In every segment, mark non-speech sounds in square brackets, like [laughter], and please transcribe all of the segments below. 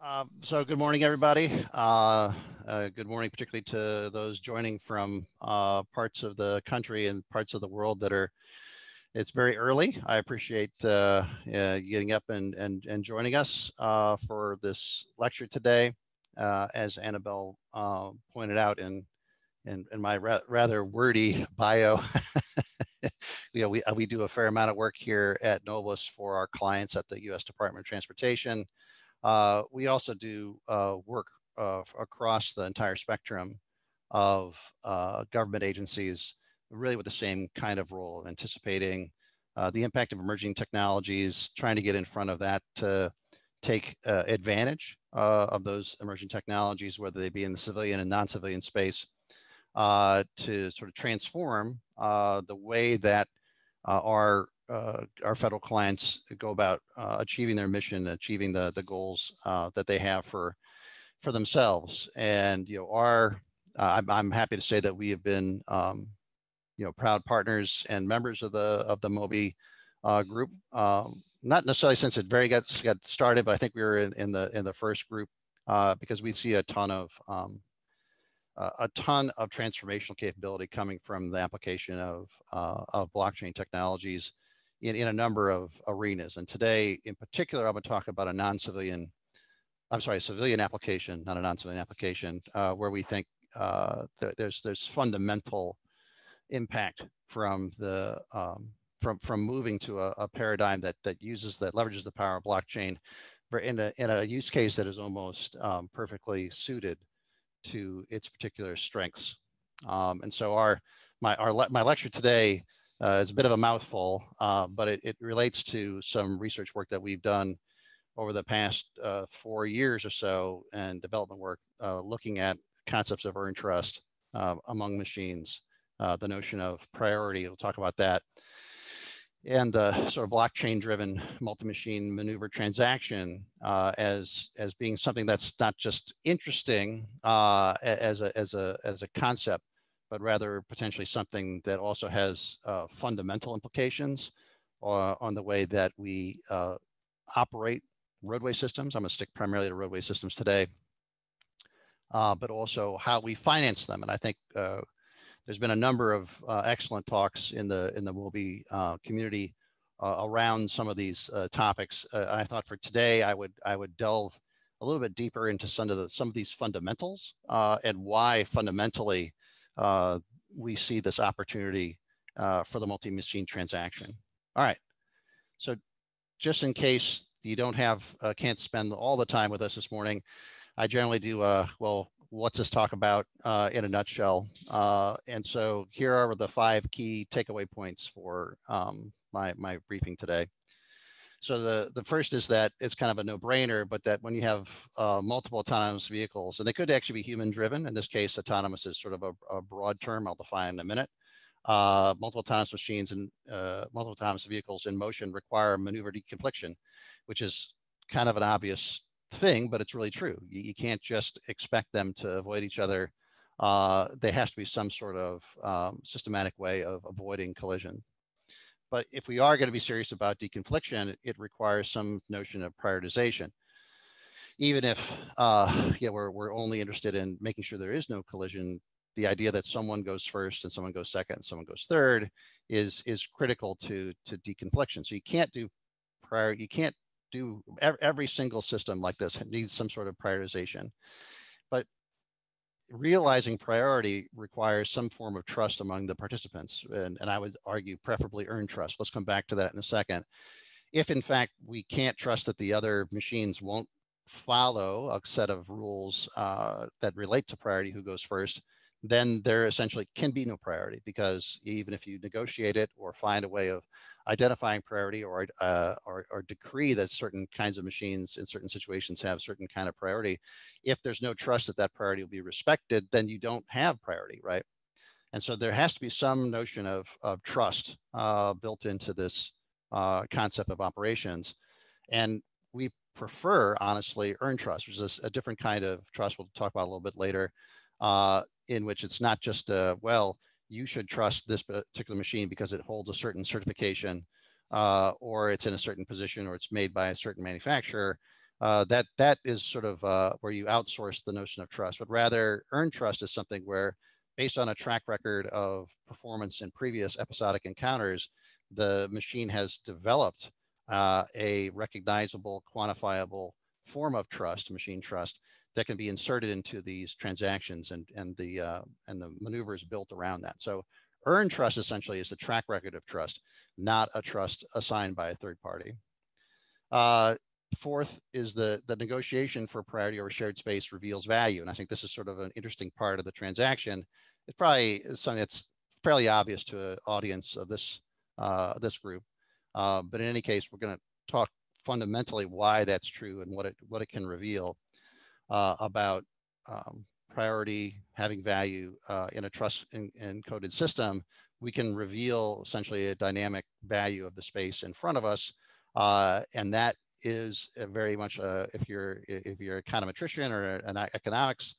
Um, so good morning, everybody. Uh, uh, good morning, particularly to those joining from uh, parts of the country and parts of the world that are, it's very early. I appreciate uh, getting up and, and, and joining us uh, for this lecture today. Uh, as Annabelle pointed out in, in, in my ra rather wordy bio, [laughs] you know, we, we do a fair amount of work here at Noblis for our clients at the U.S. Department of Transportation. Uh, we also do uh, work uh, across the entire spectrum of uh, government agencies, really with the same kind of role anticipating uh, the impact of emerging technologies, trying to get in front of that to take uh, advantage of those emerging technologies, whether they be in the civilian and non-civilian space, to sort of transform the way that our uh, our federal clients go about uh, achieving their mission, achieving the the goals uh, that they have for for themselves. And you know, our uh, I'm, I'm happy to say that we have been um, you know proud partners and members of the of the MOBI uh, group. Um, not necessarily since it very got got started, but I think we were in, in the in the first group uh, because we see a ton of um, a ton of transformational capability coming from the application of, of blockchain technologies in, in a number of arenas. And today, in particular, I'm going to talk about a non-civilian, I'm sorry, a civilian application, not a non-civilian application, uh, where we think uh, th there's there's fundamental impact from the um, from from moving to a, a, paradigm that that uses that leverages the power of blockchain in a in a use case that is almost um, perfectly suited to its particular strengths. Um, and so our my our my lecture today uh, it's a bit of a mouthful, uh, but it, it, relates to some research work that we've done over the past uh, four years or so and development work uh, looking at concepts of earned trust uh, among machines, uh, the notion of priority, we'll talk about that, and the sort of blockchain driven multi-machine maneuver transaction as, as being something that's not just interesting as, a, as, a, as a concept, but rather potentially something that also has uh, fundamental implications uh, on the way that we uh, operate roadway systems. I'm going to stick primarily to roadway systems today, uh, but also how we finance them. And I think uh, there's been a number of uh, excellent talks in the in the MOBI community around some of these topics. I thought for today I would I would delve a little bit deeper into some of the some of these fundamentals and why fundamentally uh, we see this opportunity uh, for the multi-machine transaction. All right, so just in case you don't have, uh, can't spend all the time with us this morning, I generally do, uh, well, what's this talk about uh, in a nutshell? Uh, and so here are the five key takeaway points for um, my, my briefing today. So the, the first is that it's kind of a no-brainer, but that when you have uh, multiple autonomous vehicles, and they could actually be human-driven. In this case, autonomous is sort of a, a broad term. I'll define in a minute. Uh, multiple autonomous machines and uh, multiple autonomous vehicles in motion require maneuver deconfliction, which is kind of an obvious thing, but it's really true. You, you can't just expect them to avoid each other. Uh, there has to be some sort of um, systematic way of avoiding collision. But if we are going to be serious about deconfliction, it requires some notion of prioritization. Even if uh, we're, we're only interested in making sure there is no collision, the idea that someone goes first and someone goes second and someone goes third is is critical to to deconfliction. So you can't do prior, you can't do every single system like this needs some sort of prioritization realizing priority requires some form of trust among the participants. And, and I would argue preferably earned trust. Let's come back to that in a second. If in fact we can't trust that the other machines won't follow a set of rules uh, that relate to priority, who goes first, then there essentially can be no priority because even if you negotiate it or find a way of identifying priority or, uh, or, or, decree that certain kinds of machines in certain situations have certain kind of priority, if there's no trust that that priority will be respected, then you don't have priority, right? And so there has to be some notion of, of trust uh, built into this uh, concept of operations. And we prefer, honestly, earned trust, which is a different kind of trust we'll talk about a little bit later, uh, in which it's not just, a, well, you should trust this particular machine because it holds a certain certification uh, or it's in a certain position or it's made by a certain manufacturer. uh, that that is sort of uh, where you outsource the notion of trust, but rather earned trust is something where, based on a track record of performance in previous episodic encounters, the machine has developed uh, a recognizable, quantifiable form of trust, machine trust, that can be inserted into these transactions and and the uh, and the maneuvers built around that. So earned trust essentially is the track record of trust, not a trust assigned by a third party. Uh, fourth is the, the negotiation for priority over shared space reveals value. And I think this is sort of an interesting part of the transaction. It's probably something that's fairly obvious to an audience of this, uh, this group. Uh, but in any case, we're going to talk fundamentally why that's true and what it, what it can reveal about um, priority having value uh, in a trust encoded system. We can reveal essentially a dynamic value of the space in front of us. Uh, and that is very much uh, if you're if you're a econometrician or an economics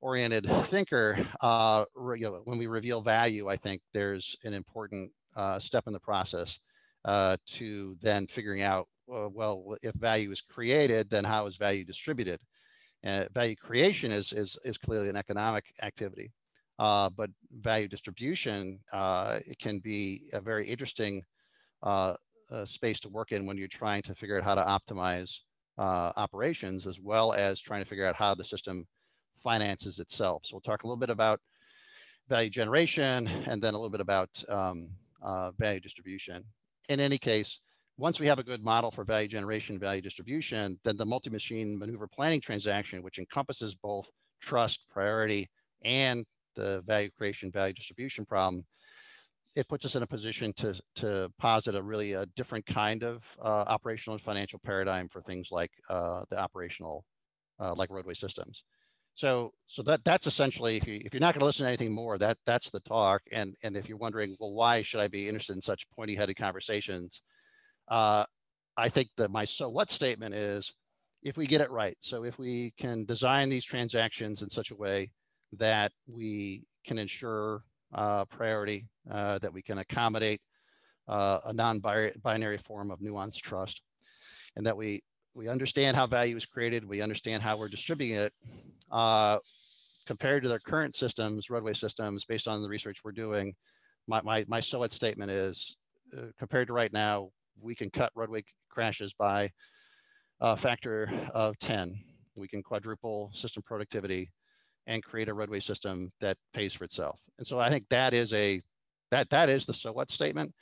oriented thinker uh, you know, when we reveal value i think there's an important uh, step in the process uh, to then figuring out well if value is created then how is value distributed value creation is is, is clearly an economic activity uh, but value distribution uh, it can be a very interesting uh, space to work in when you're trying to figure out how to optimize uh, operations as well as trying to figure out how the system finances itself. So we'll talk a little bit about value generation and then a little bit about um, uh, value distribution. In any case, once we have a good model for value generation, value distribution, then the multi-machine maneuver planning transaction, which encompasses both trust, priority, and the value creation, value distribution problem, it puts us in a position to to posit a really a different kind of uh, operational and financial paradigm for things like uh, the operational uh, like roadway systems. So so that that's essentially if you if you're not going to listen to anything more, that that's the talk. And and if you're wondering, well, why should I be interested in such pointy-headed conversations? Uh, I think that my so what statement is if we get it right. So if we can design these transactions in such a way that we can ensure uh, priority, uh, that we can accommodate uh, a non-binary form of nuanced trust, and that we we understand how value is created, we understand how we're distributing it. Uh, compared to their current systems, roadway systems, based on the research we're doing, my, my, my what statement is uh, compared to right now, we can cut roadway crashes by a factor of 10. We can quadruple system productivity and create a roadway system that pays for itself. And so I think that is a that that is the so what statement.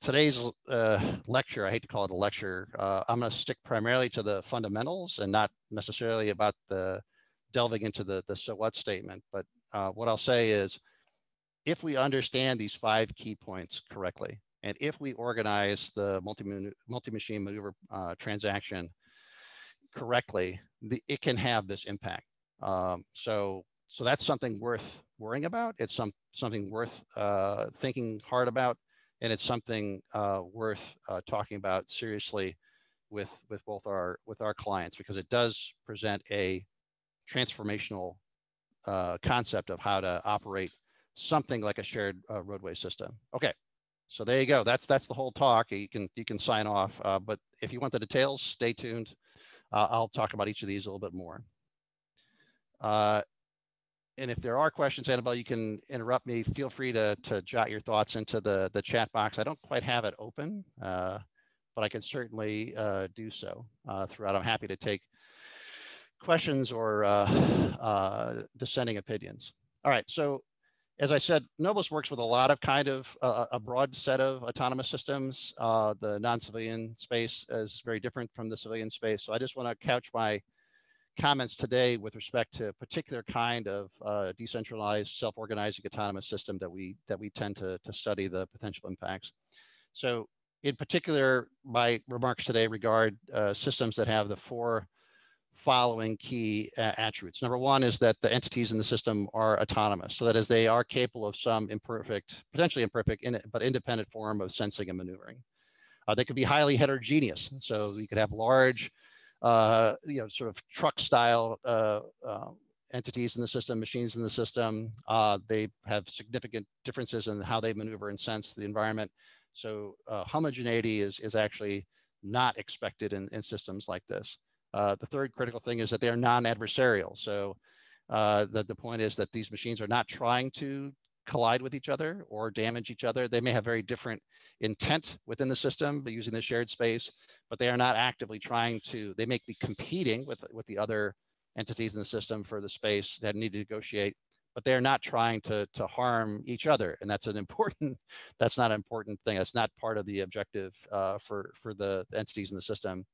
Today's uh, lecture, I hate to call it a lecture. Uh, I'm going to stick primarily to the fundamentals and not necessarily about the delving into the the so what statement. But uh, what I'll say is, if we understand these five key points correctly, and if we organize the multi multi machine maneuver uh, transaction correctly, the, it can have this impact. Um, so so that's something worth worrying about. It's some something worth uh, thinking hard about, and it's something uh, worth uh, talking about seriously with with both our with our clients because it does present a transformational uh, concept of how to operate something like a shared uh, roadway system. Okay, so there you go. That's that's the whole talk. You can you can sign off, uh, but if you want the details, stay tuned. I'll talk about each of these a little bit more. Uh, and if there are questions, Annabelle, you can interrupt me. Feel free to, to jot your thoughts into the, the chat box. I don't quite have it open, uh, but I can certainly uh, do so uh, throughout. I'm happy to take questions or uh, uh, dissenting opinions. All right, so as I said, Noblis works with a lot of kind of uh, a broad set of autonomous systems. the non-civilian space is very different from the civilian space. So I just want to couch my comments today with respect to a particular kind of uh, decentralized, self-organizing autonomous system that we that we tend to, to study the potential impacts. So in particular, my remarks today regard uh, systems that have the four following key uh, attributes. Number one is that the entities in the system are autonomous. So that is they are capable of some imperfect, potentially imperfect, in, but independent form of sensing and maneuvering. Uh, they could be highly heterogeneous. So you could have large uh, you know, sort of truck style uh, uh, entities in the system, machines in the system. Uh, they have significant differences in how they maneuver and sense the environment. So uh, homogeneity is, is actually not expected in, in systems like this. Uh, the third critical thing is that they are non-adversarial. So uh, the, the point is that these machines are not trying to collide with each other or damage each other. They may have very different intent within the system but using the shared space, but they are not actively trying to, they may be competing with, with the other entities in the system for the space that need to negotiate, but they're not trying to, to harm each other. And that's an important, [laughs] that's not an important thing. That's not part of the objective uh, for, for the entities in the system.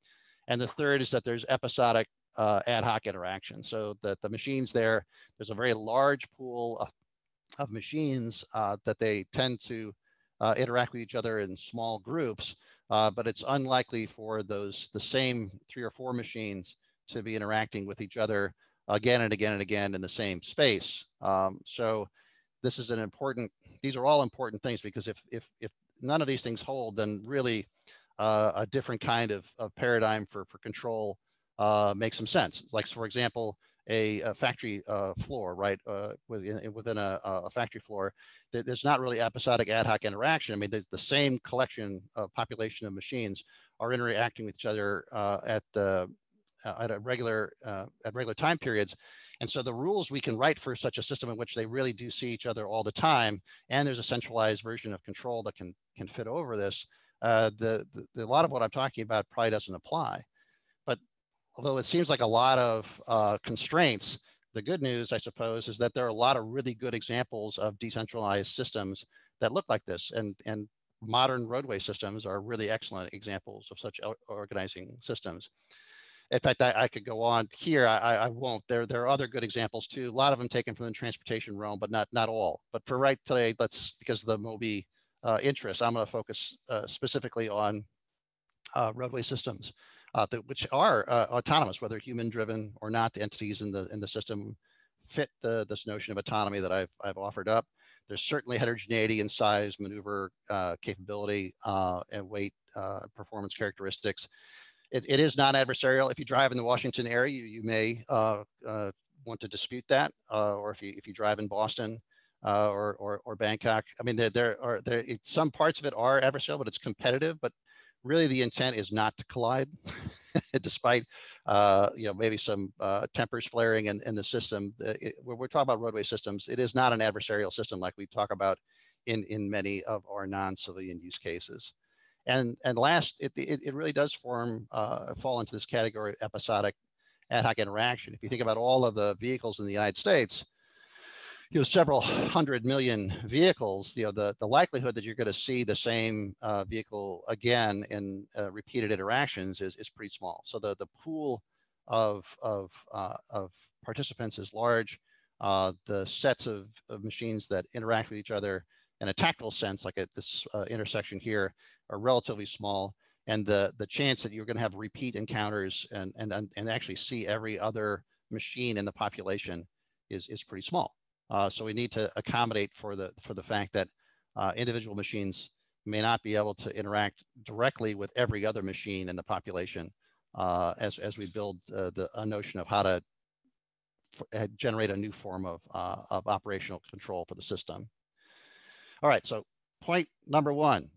And the third is that there's episodic uh, ad hoc interaction. So that the machines there, there's a very large pool of, of machines uh, that they tend to uh, interact with each other in small groups, uh, but it's unlikely for those the same three or four machines to be interacting with each other again and again and again in the same space. Um, so this is an important, these are all important things because if, if, if none of these things hold, then really uh, a different kind of, of paradigm for, for control uh, makes some sense. Like, for example, a, a factory uh, floor, right, uh, within, within a, a, factory floor, there's not really episodic ad hoc interaction. I mean, the, the same collection of population of machines are interacting with each other uh, at the uh, at a regular at regular time periods. And so the rules we can write for such a system in which they really do see each other all the time, and there's a centralized version of control that can can fit over this. Uh, the, the, a lot of what I'm talking about probably doesn't apply. But although it seems like a lot of uh, constraints, the good news, I suppose, is that there are a lot of really good examples of decentralized systems that look like this, and and modern roadway systems are really excellent examples of such organizing systems in fact, I, I could go on here. I, I, won't. There, there are other good examples too. A lot of them taken from the transportation realm, but not not all. But for right today, let's because of the MOBI uh, interest, I'm going to focus uh, specifically on uh, roadway systems, uh, that, which are uh, autonomous, whether human-driven or not. The entities in the in the system fit the, this notion of autonomy that I've I've offered up. There's certainly heterogeneity in size, maneuver uh, capability, and weight, performance characteristics it, it is non-adversarial. If you drive in the Washington area, you, you may want to dispute that, or if you if you drive in Boston uh, or, or or Bangkok. I mean, there there are there some parts of it are adversarial, but it's competitive. But really, the intent is not to collide, [laughs] despite uh, you know maybe some uh, tempers flaring in, in the system. It, when we're talking about roadway systems, it is not an adversarial system like we talk about in in many of our non-civilian use cases. And, and last, it, it, it really does form, uh, fall into this category of episodic ad hoc interaction. If you think about all of the vehicles in the United States, you know, several hundred million vehicles, you know, the, the likelihood that you're going to see the same uh, vehicle again in uh, repeated interactions is, is pretty small. So the, the pool of, of, uh, of participants is large. Uh, the sets of, of machines that interact with each other in a tactile sense, like at this uh, intersection here, are relatively small. And the, the chance that you're going to have repeat encounters and, and, and actually see every other machine in the population is, is pretty small. Uh, so we need to accommodate for the, for the fact that uh, individual machines may not be able to interact directly with every other machine in the population uh, as, as we build uh, the, a notion of how to uh, generate a new form of, uh, of operational control for the system. All right, so point number one.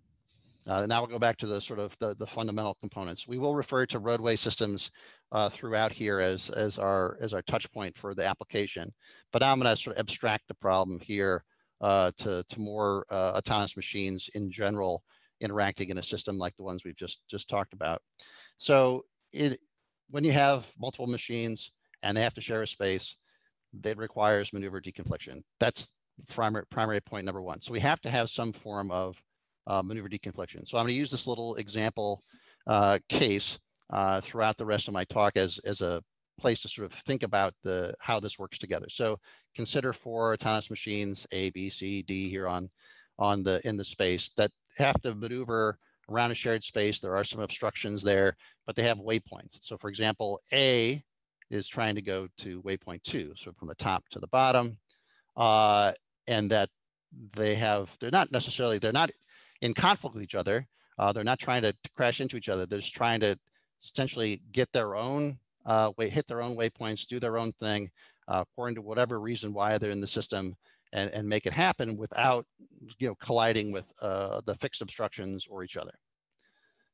Uh, now we'll go back to the sort of the, the fundamental components. We will refer to roadway systems uh, throughout here as, as, our, as our touch point for the application. But I'm gonna sort of abstract the problem here uh, to, to more uh, autonomous machines in general interacting in a system like the ones we've just, just talked about. So it, when you have multiple machines and they have to share a space, it requires maneuver deconfliction. That's primary, primary point number one. So we have to have some form of uh, maneuver deconfliction. So I'm going to use this little example uh, case uh, throughout the rest of my talk as, as a place to sort of think about the how this works together. So consider four autonomous machines, A, B, C, D here on, on the in the space that have to maneuver around a shared space. There are some obstructions there, but they have waypoints. So for example, A is trying to go to waypoint two, so from the top to the bottom. Uh, and that they have they're not necessarily they're not in conflict with each other. Uh, they're not trying to, to, crash into each other. They're just trying to essentially get their own uh, way, hit their own waypoints, do their own thing uh, according to whatever reason why they're in the system, and, and make it happen without you know colliding with uh, the fixed obstructions or each other.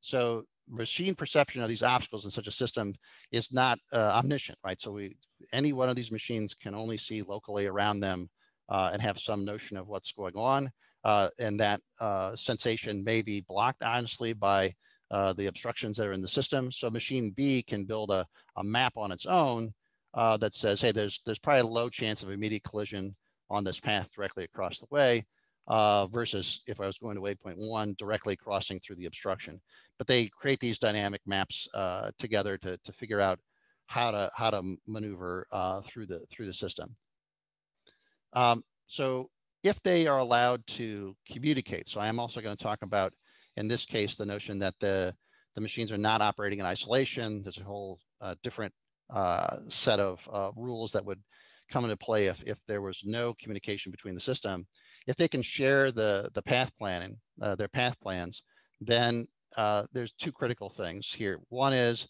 So machine perception of these obstacles in such a system is not uh, omniscient, right? So we, any one of these machines can only see locally around them uh, and have some notion of what's going on. Uh, and that uh, sensation may be blocked honestly by uh, the obstructions that are in the system. So machine B can build a, a map on its own uh, that says, hey, there's, there's probably a low chance of immediate collision on this path directly across the way uh, versus if I was going to waypoint one directly crossing through the obstruction. But they create these dynamic maps uh, together to, to figure out how to how to maneuver through the through the system. Um, so if they are allowed to communicate, so I am also going to talk about in this case the notion that the the machines are not operating in isolation. There's a whole uh, different uh, set of uh, rules that would come into play if, if there was no communication between the system if they can share the, the path planning, uh, their path plans, then uh, there's two critical things here. One is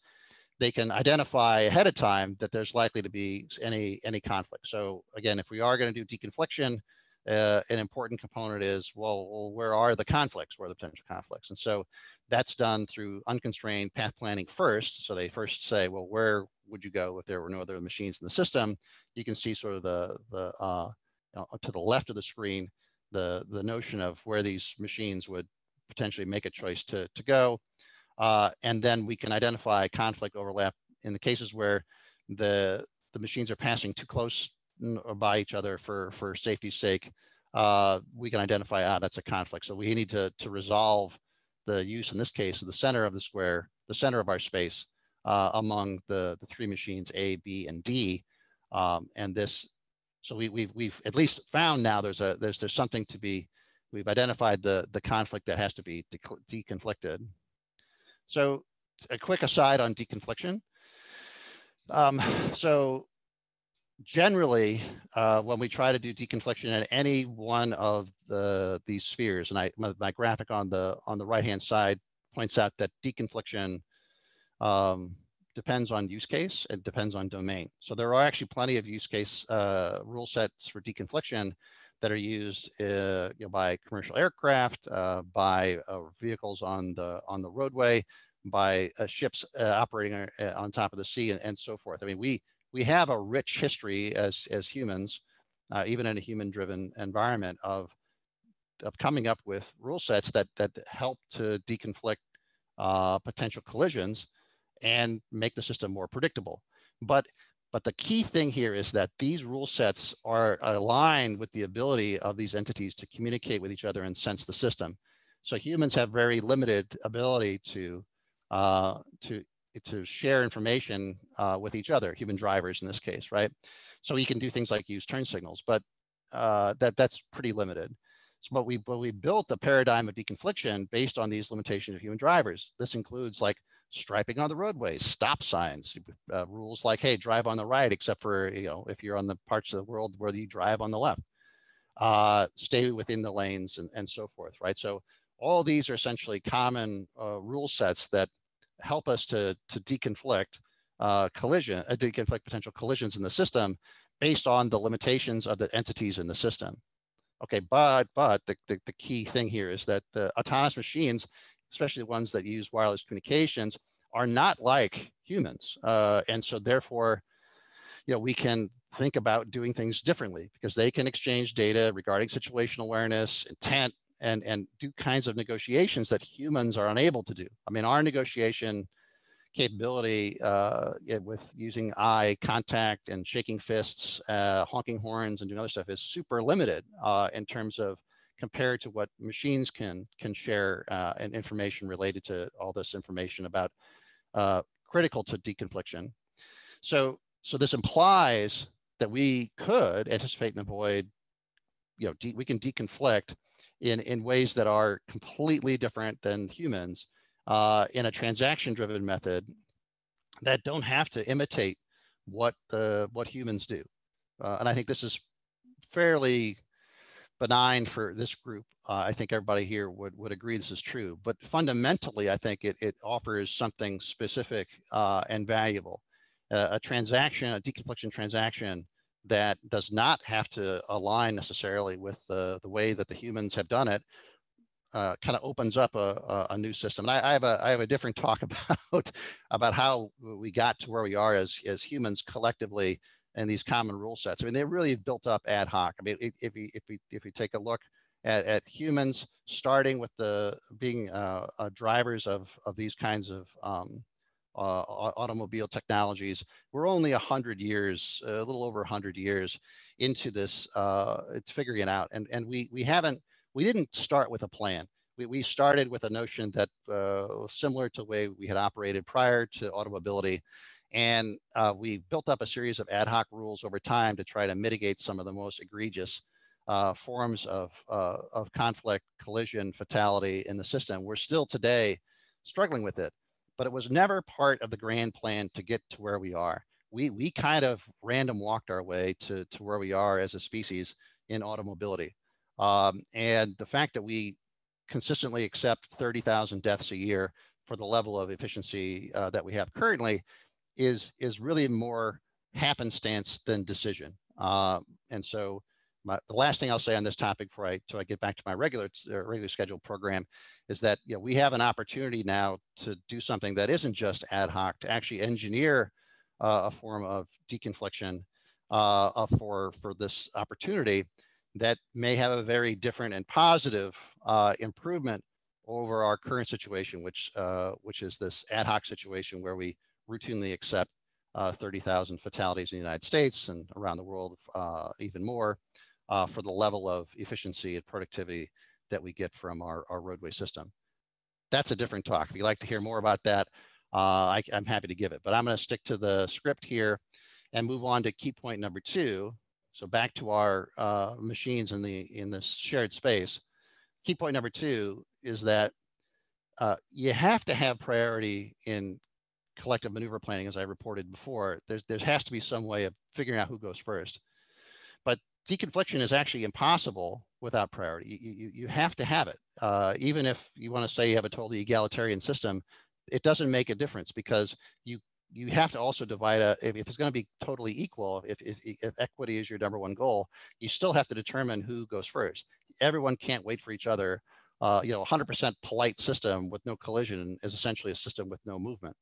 they can identify ahead of time that there's likely to be any, any conflict. So again, if we are going to do deconfliction, uh, an important component is, well, well, where are the conflicts? Where are the potential conflicts? And so that's done through unconstrained path planning first. So they first say, well, where would you go if there were no other machines in the system? You can see sort of the, the uh, to the left of the screen, the, the notion of where these machines would potentially make a choice to, to go. Uh, and then we can identify conflict overlap in the cases where the, the machines are passing too close by each other for, for safety's sake. Uh, we can identify, ah, that's a conflict. So we need to, to resolve the use in this case of the center of the square, the center of our space uh, among the, the three machines A, B, and D. Um, and this so we, we've, we've at least found now there's a there's there's something to be we've identified the the conflict that has to be de deconflicted. So a quick aside on deconfliction. Um, so generally, uh, when we try to do deconfliction at any one of the these spheres, and I my, my graphic on the on the right hand side points out that deconfliction um, depends on use case, it depends on domain. So there are actually plenty of use case uh, rule sets for deconfliction that are used uh, you know, by commercial aircraft, uh, by uh, vehicles on the on the roadway, by uh, ships operating on top of the sea, and, and, so forth. I mean, we we have a rich history as as humans, even in a human-driven environment, of of coming up with rule sets that that help to deconflict potential collisions and make the system more predictable. But but the key thing here is that these rule sets are aligned with the ability of these entities to communicate with each other and sense the system. So humans have very limited ability to uh, to to share information uh, with each other, human drivers in this case, right? So we can do things like use turn signals, but uh, that that's pretty limited. So, but we but we built the paradigm of deconfliction based on these limitations of human drivers. This includes like striping on the roadways, stop signs, uh, rules like, hey, drive on the right, except for, you know, if you're on the parts of the world where you drive on the left, uh, stay within the lanes and, and so forth, right? So all these are essentially common uh, rule sets that help us to, to deconflict uh, collision, uh, deconflict potential collisions in the system based on the limitations of the entities in the system. Okay, but but the, the, the key thing here is that the autonomous machines especially the ones that use wireless communications, are not like humans. Uh, and so therefore, you know, we can think about doing things differently because they can exchange data regarding situational awareness, intent, and, and do kinds of negotiations that humans are unable to do. I mean, our negotiation capability uh, with using eye contact and shaking fists, uh, honking horns, and doing other stuff is super limited uh, in terms of compared to what machines can can share uh, and information related to all this information about uh, critical to deconfliction. So so this implies that we could anticipate and avoid, you know, we can deconflict in in ways that are completely different than humans uh, in a transaction-driven method that don't have to imitate what what humans do. Uh, and I think this is fairly benign for this group. Uh, I think everybody here would, would agree this is true. But fundamentally, I think it, it offers something specific uh, and valuable. Uh, a transaction, a deconfliction transaction that does not have to align necessarily with the, the way that the humans have done it, uh, kind of opens up a, a, a new system. And I, I, have a I have a different talk [laughs] about about how we got to where we are as as humans collectively and these common rule sets. I mean, they really built up ad hoc. I mean, if we if if take a look at, at humans, starting with the being uh, uh, drivers of of these kinds of um, uh, automobile technologies, we're only a hundred years, a little over a hundred years into this. Uh, it's figuring it out, and and we we haven't we didn't start with a plan. We, we started with a notion that uh, similar to the way we had operated prior to automobility. And uh, we built up a series of ad hoc rules over time to try to mitigate some of the most egregious uh, forms of, uh, of conflict, collision, fatality in the system. We're still today struggling with it, but it was never part of the grand plan to get to where we are. We, we kind of random walked our way to, to where we are as a species in automobility. Um, and the fact that we consistently accept 30,000 deaths a year for the level of efficiency uh, that we have currently is is really more happenstance than decision. Uh, and so my, the last thing I'll say on this topic before I, I get back to my regular uh, regular scheduled program is that you know, we have an opportunity now to do something that isn't just ad hoc, to actually engineer uh, a form of deconfliction uh, for, for this opportunity that may have a very different and positive uh, improvement over our current situation, which uh, which is this ad hoc situation where we routinely accept uh, 30,000 fatalities in the United States and around the world, even more, uh, for the level of efficiency and productivity that we get from our, our roadway system. That's a different talk. If you'd like to hear more about that, uh, I, I'm happy to give it. But I'm going to stick to the script here and move on to key point number two, so back to our uh, machines in the in this shared space. Key point number two is that uh, you have to have priority in collective maneuver planning, as I reported before. There's there has to be some way of figuring out who goes first. Deconfliction is actually impossible without priority. You, you, you have to have it. Uh, even if you want to say you have a totally egalitarian system, it doesn't make a difference because you you have to also divide a, if, if it's going to be totally equal, if, if, if equity is your number one goal, you still have to determine who goes first. Everyone can't wait for each other. Uh, you know, 100% polite system with no collision is essentially a system with no movement.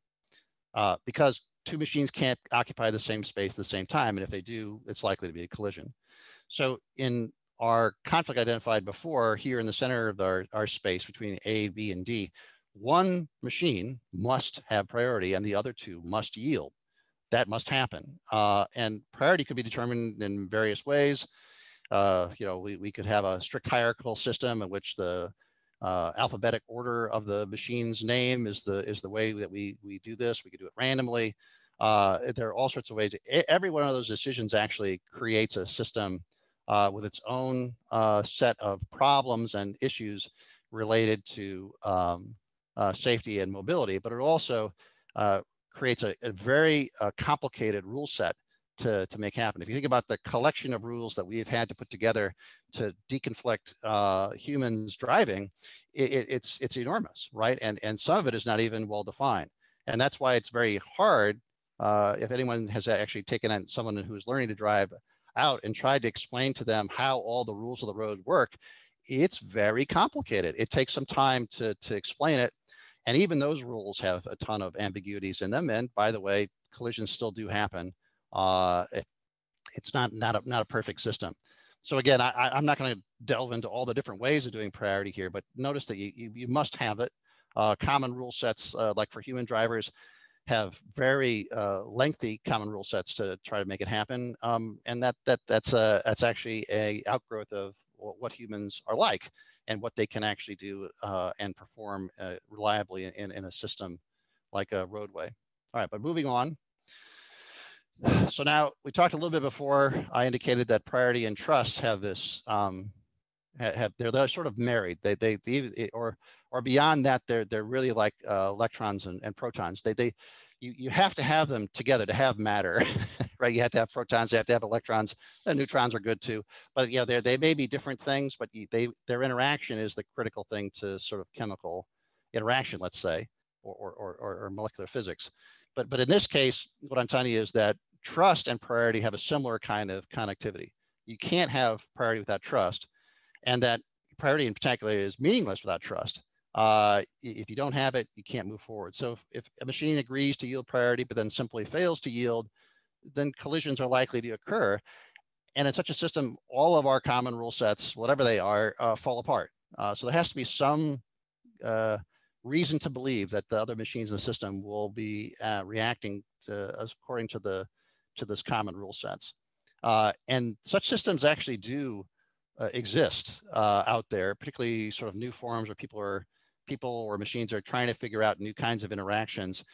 Uh, because two machines can't occupy the same space at the same time. And if they do, it's likely to be a collision. So in our conflict identified before, here in the center of our, our space between A, B, and D, one machine must have priority and the other two must yield. That must happen. Uh, and priority could be determined in various ways. Uh, you know, we, we could have a strict hierarchical system in which the uh, alphabetic order of the machine's name is the is the way that we we do this. We could do it randomly. Uh, there are all sorts of ways. Every one of those decisions actually creates a system uh, with its own uh, set of problems and issues related to um, uh, safety and mobility, but it also uh, creates a, a very uh, complicated rule set to, to make happen. If you think about the collection of rules that we've had to put together to deconflict uh, humans driving, it, it's it's enormous, right? And and some of it is not even well defined, and that's why it's very hard. Uh, if anyone has actually taken on someone who's learning to drive out and tried to explain to them how all the rules of the road work, it's very complicated. It takes some time to to explain it, and even those rules have a ton of ambiguities in them. And by the way, collisions still do happen. Uh, it, it's not not a, not a perfect system. So again, I, I'm not going to delve into all the different ways of doing priority here, but notice that you, you, you must have it. Uh, common rule sets, uh, like for human drivers, have very uh, lengthy common rule sets to try to make it happen. Um, and that that that's a that's actually a outgrowth of what humans are like and what they can actually do uh, and perform uh, reliably in, in a system like a roadway. All right, but moving on. [sighs] So now we talked a little bit before. I indicated that priority and trust have this um, have they're, they're sort of married. They, they they or or beyond that they're they're really like uh, electrons and, and protons. They they you, you have to have them together to have matter, [laughs] right? You have to have protons, you have to have electrons, and neutrons are good too. But yeah, they they may be different things, but they their interaction is the critical thing to sort of chemical interaction, let's say, or or, or, or molecular physics. But but in this case, what I'm telling you is that trust and priority have a similar kind of connectivity. You can't have priority without trust, and that priority in particular is meaningless without trust. Uh, if you don't have it, you can't move forward. So if, if a machine agrees to yield priority, but then simply fails to yield, then collisions are likely to occur. And in such a system, all of our common rule sets, whatever they are, uh, fall apart. Uh, so there has to be some uh, reason to believe that the other machines in the system will be uh, reacting to, according to the to this common rule sets. Uh, and such systems actually do exist out there, particularly sort of new forms where people are people or machines are trying to figure out new kinds of interactions.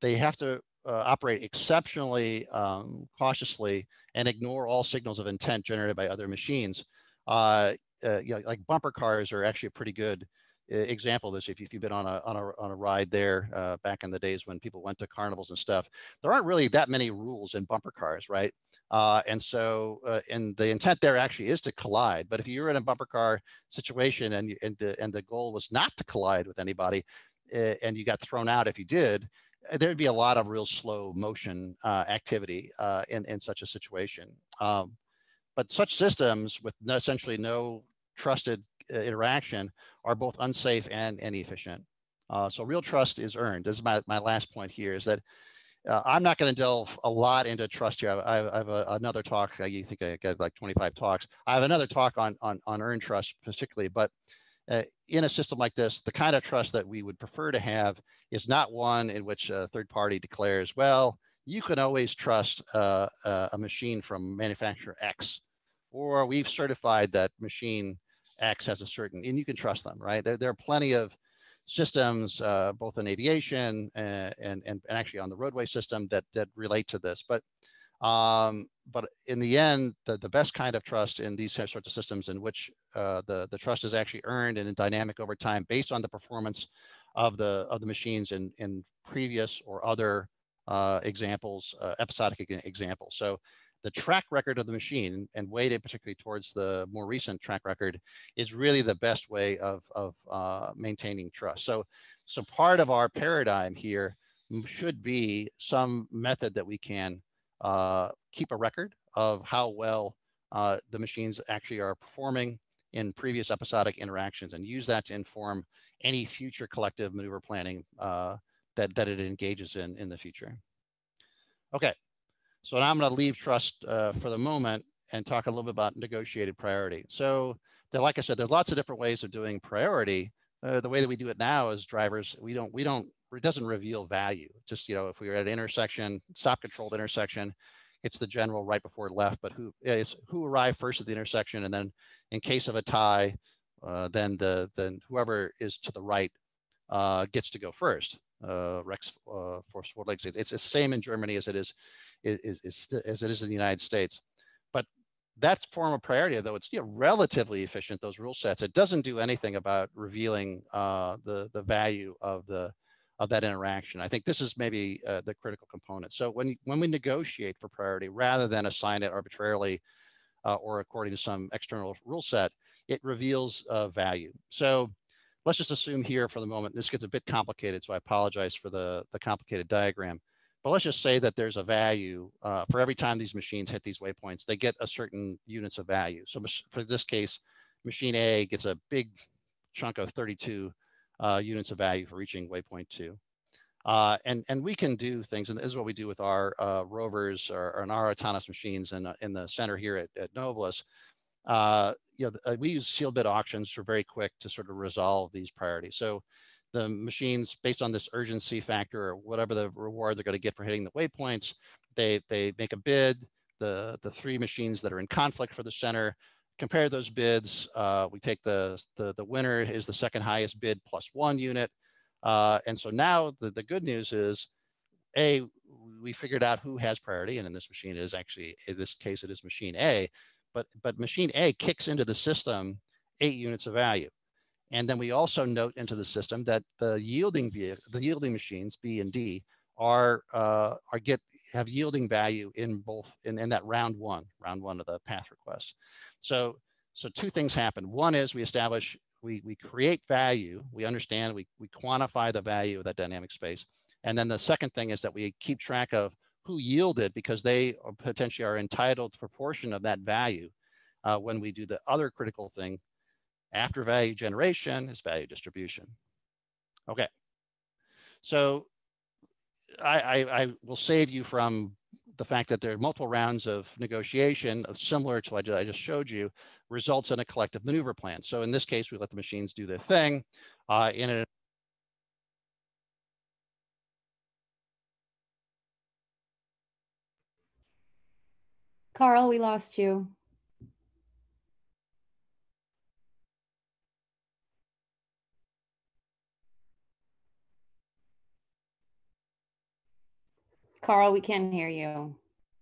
they have to uh, operate exceptionally um, cautiously and ignore all signals of intent generated by other machines. Uh, uh, you know, like bumper cars are actually a pretty good uh, example this. If, you've been on a on a on a ride there uh, back in the days when people went to carnivals and stuff, there aren't really that many rules in bumper cars, right? Uh, and so, uh, and the intent there actually is to collide. But if you're in a bumper car situation and you, and the and the goal was not to collide with anybody, uh, and you got thrown out if you did, there'd be a lot of real slow motion uh, activity uh, in, in such a situation. Um, but such systems with essentially no trusted interaction are both unsafe and inefficient. Uh, so real trust is earned. This is my, my last point here is that uh, I'm not going to delve a lot into trust here. I have, I have a, another talk. You think I got like 25 talks. I have another talk on, on, on earned trust particularly, but uh, in a system like this, the kind of trust that we would prefer to have is not one in which a third party declares, well, you can always trust uh, uh, a machine from manufacturer X, or we've certified that machine X has a certain, and you can trust them, right? There, there are plenty of systems, uh, both in aviation and, and, and actually on the roadway system that, that relate to this. But um, but in the end, the, the best kind of trust in these sorts of systems in which uh, the, the trust is actually earned and dynamic over time based on the performance of the, of the machines in, in previous or other uh, examples, uh, episodic examples. So the track record of the machine and weighted particularly towards the more recent track record is really the best way of, of uh, maintaining trust. So, so part of our paradigm here should be some method that we can uh, keep a record of how well uh, the machines actually are performing in previous episodic interactions and use that to inform any future collective maneuver planning uh, that, that it engages in in the future. Okay, so now I'm gonna leave trust uh, for the moment and talk a little bit about negotiated priority. So like I said, there's lots of different ways of doing priority. Uh, the way that we do it now is drivers, we don't we don't it doesn't reveal value. Just, you know, if we are at an intersection, stop controlled intersection, it's the general right before left, but who is who arrived first at the intersection, and then in case of a tie, uh, then the then whoever is to the right uh, gets to go first. Uh, Rex uh, for legs. It's the same in Germany as it is, is, is, as it is in the United States. But that form of priority, though it's you know, relatively efficient, those rule sets, it doesn't do anything about revealing uh, the the value of the of that interaction. I think this is maybe uh, the critical component. So when, when we negotiate for priority, rather than assign it arbitrarily uh, or according to some external rule set, it reveals uh, value. So let's just assume here for the moment, this gets a bit complicated, so I apologize for the, the complicated diagram. But let's just say that there's a value uh, for every time these machines hit these waypoints, they get a certain units of value. So for this case, machine A gets a big chunk of 32 uh, units of value for reaching waypoint two. Uh, and, and we can do things, and this is what we do with our uh, rovers or, or our autonomous machines in, in the center here at, at. Uh, you know, uh, we use sealed bid auctions for very quick to sort of resolve these priorities. So the machines, based on this urgency factor or whatever the reward they're going to get for hitting the waypoints, they, they make a bid. The, the three machines that are in conflict for the center compare those bids. Uh, we take the, the, the winner is the second highest bid plus one unit. Uh, and so now the, the good news is, A, we figured out who has priority, and in this machine it is actually, in this case, it is machine A, but, but machine A kicks into the system eight units of value. And then we also note into the system that the yielding vehicle, the yielding machines B and D are uh, are get have yielding value in both in, in that round one, round one of the path requests. So, so two things happen. One is we establish, we, we create value. We understand, we, we quantify the value of that dynamic space. And then the second thing is that we keep track of who yielded because they potentially are entitled to proportion of that value uh, when we do the other critical thing, after value generation is value distribution. Okay. So I, I, I will save you from the fact that there are multiple rounds of negotiation similar to what I just showed you results in a collective maneuver plan. So in this case, we let the machines do their thing. Uh, in a Karl, we lost you. Karl, we can hear you.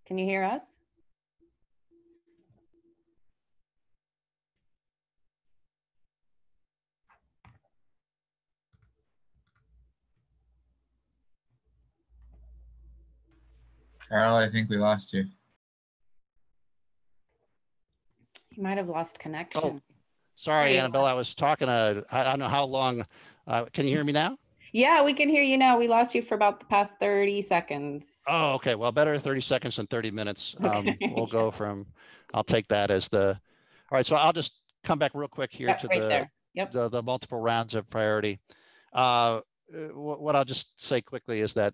Can you hear us? Karl, I think we lost you. You might have lost connection. Oh, sorry, Annabelle. I was talking. Uh, I I don't know how long. Uh, can you hear me now? Yeah, we can hear you now. We lost you for about the past 30 seconds. Oh, okay. Well, better 30 seconds than 30 minutes. Um, Okay. [laughs] we'll go from, I'll take that as the, all right. So I'll just come back real quick here Yeah, to right the. Yep. the, the multiple rounds of priority. Uh, what, what I'll just say quickly is that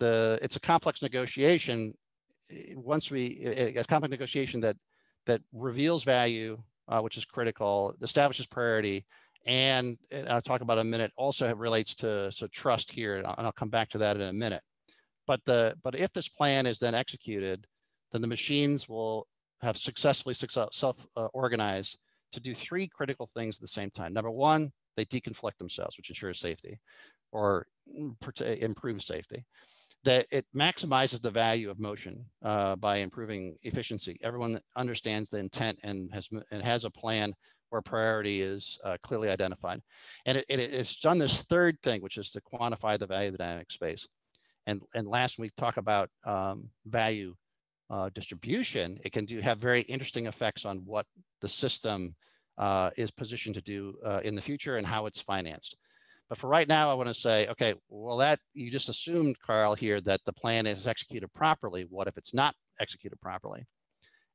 the, it's a complex negotiation. Once we, eh, a complex negotiation that, that reveals value, uh, which is critical, establishes priority, and and I'll talk about a minute, also relates to, so trust here, and I'll, and I'll come back to that in a minute. But the, but if this plan is then executed, then the machines will have successfully success, self uh, to do three critical things at the same time. Number one, they deconflict themselves, which ensures safety or improves safety. That it maximizes the value of motion uh, by improving efficiency. Everyone understands the intent and has and has a plan where priority is uh, clearly identified. And it, it, it's done this third thing, which is to quantify the value of the dynamic space. And, and last we talk about um, value uh, distribution, it can do have very interesting effects on what the system uh, is positioned to do uh, in the future and how it's financed. But for right now, I want to say, okay, well, that you just assumed, Karl, here that the plan is executed properly. What if it's not executed properly?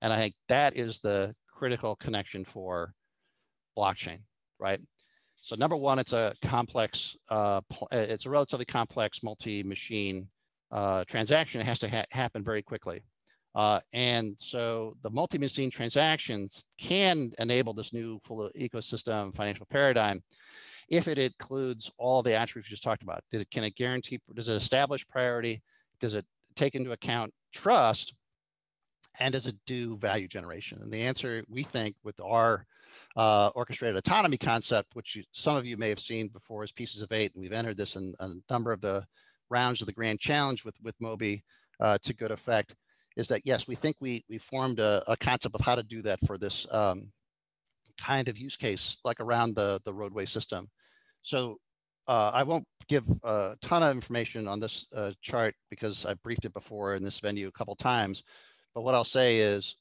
And I think that is the critical connection for blockchain, right? So number one, it's a complex, uh, uh, it's a relatively complex multi-machine uh, transaction. It has to ha- happen very quickly. Uh, and so the multi-machine transactions can enable this new full ecosystem financial paradigm if it includes all the attributes we just talked about. Did it, can it guarantee, does it establish priority? Does it take into account trust? And does it do value generation? And the answer, we think, with our uh, orchestrated autonomy concept, which you, some of you may have seen before as pieces of eight, and we've entered this in a number of the rounds of the grand challenge with, with MOBI uh, to good effect, is that yes, we think we, we formed a, a concept of how to do that for this um, kind of use case, like around the, the roadway system. So uh, I won't give a ton of information on this uh, chart because I've briefed it before in this venue a couple times. But what I'll say is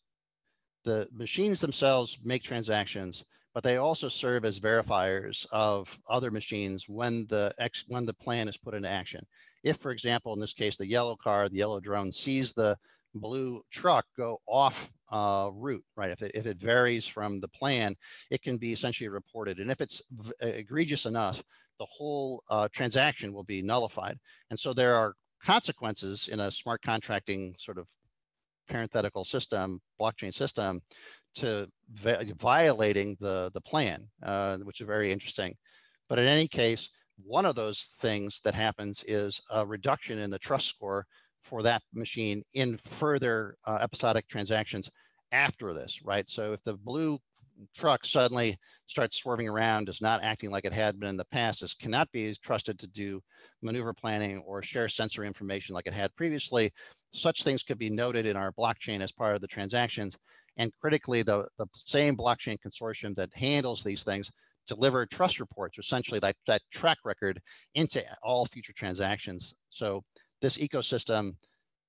the machines themselves make transactions, but they also serve as verifiers of other machines when the ex, when the plan is put into action. If, for example, in this case, the yellow car, the yellow drone sees the blue truck go off uh, route, right? If it, if it varies from the plan, it can be essentially reported. And if it's v- egregious enough, the whole uh, transaction will be nullified. And so there are consequences in a smart contracting sort of parenthetical system, blockchain system, to vi- violating the the plan, uh, which is very interesting. But in any case, one of those things that happens is a reduction in the trust score for that machine in further uh, episodic transactions after this, right? So if the blue truck suddenly starts swerving around, is not acting like it had been in the past, is cannot be trusted to do maneuver planning or share sensory information like it had previously. Such things could be noted in our blockchain as part of the transactions. And critically, the, the same blockchain consortium that handles these things deliver trust reports, essentially that, that track record into all future transactions. So this ecosystem